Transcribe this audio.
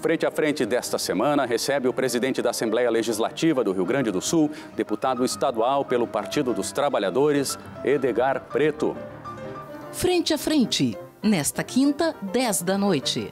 Frente a Frente desta semana recebe o presidente da Assembleia Legislativa do Rio Grande do Sul, deputado estadual pelo Partido dos Trabalhadores, Edgar Preto. Frente a Frente, nesta quinta, 10 da noite.